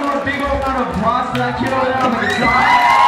more big old round of applause for that kid over there on the guitar.